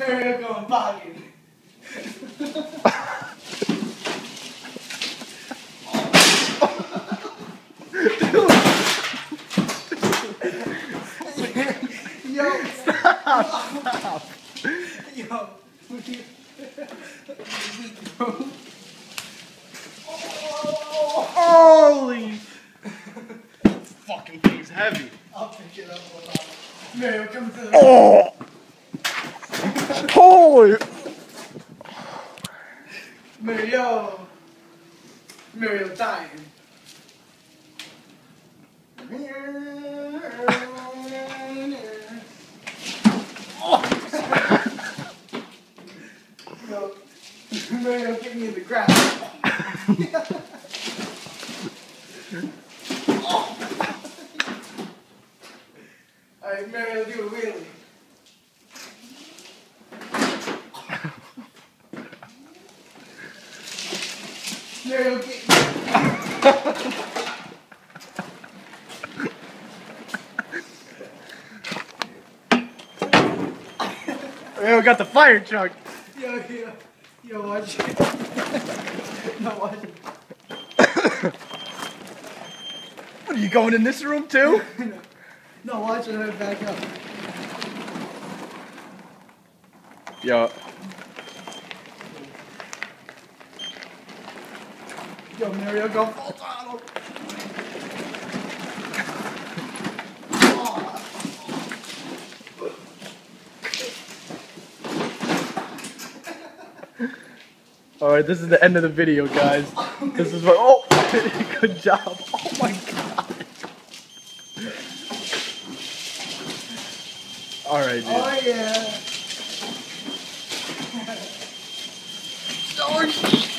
Mario going bogging. Yo, Stop. yo. Holy. Fucking thing's heavy. I'll pick it up. Mario, come to the. Oh. Holy. Mario. Mario dying. Yo, Mario, get me in the ground. Alright, Mario, do a wheelie. Mario, get We got the fire truck. Yo, yo, yo, watch it. no, watch it. What, are you going in this room too? No, watch it. Let it back up. Yo. Yo, Mario, go full throttle. Alright, this is the end of the video, guys. This is what. Oh! Good job. Oh my god. Alright, dude. Oh, yeah. Oh,